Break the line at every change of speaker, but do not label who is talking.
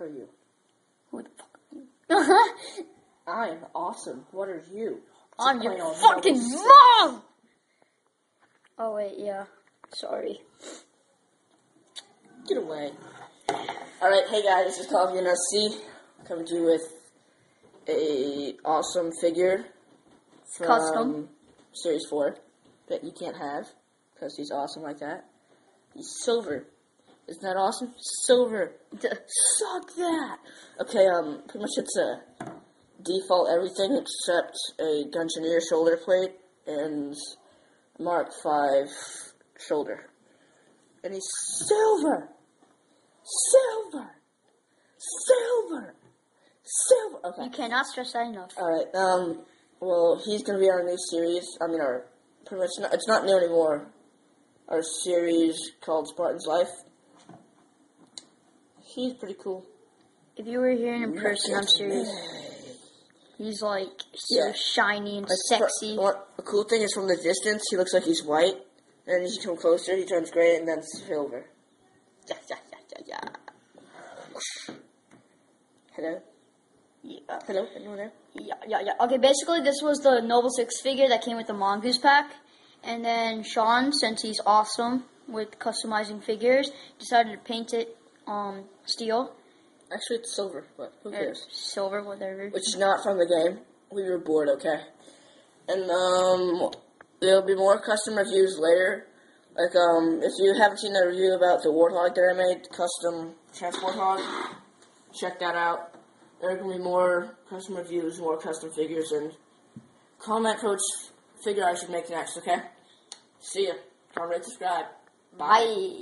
are you?
Who the fuck are you? Uh-huh.
I am awesome. What are you?
I'm your fucking mom! Oh, wait, yeah. Sorry.
Get away. Alright, hey guys, this is Call of UNSC coming to you with a awesome figure from
Custom.
Series 4 that you can't have because he's awesome like that. He's silver. Isn't that awesome? Silver. Suck that! Okay, um, pretty much it's a default everything except a Gungnir shoulder plate and Mark 5 shoulder. And he's silver! Silver! Silver! Silver! Okay.
You cannot stress that enough.
Alright, um, well, he's gonna be on a new series. I mean, our, pretty much, not, it's not new anymore. Our series called Spartan's Life. He's pretty cool.
If you were here in person, I'm serious. He's like so
Yeah.
shiny and
Like,
sexy.
fr- what, the cool thing is from the distance, he looks like he's white, and as you come closer, he turns gray and then silver. Yeah, yeah, yeah, yeah, yeah. Hello?
Yeah.
Hello? Anyone there?
Yeah, yeah, yeah. Okay, basically, this was the Noble Six figure that came with the Mongoose pack. And then Sean, since he's awesome with customizing figures, decided to paint it um, steel,
Actually, it's silver, but who cares?
silver, whatever.
Which is not from the game. We were bored, okay? And, um, there'll be more custom reviews later. Like, um, if you haven't seen the review about the Warthog that I made, custom transport hog, check that out. There are going to be more custom reviews, more custom figures, and comment which figure I should make next, okay? See ya. Comment, subscribe.
Bye.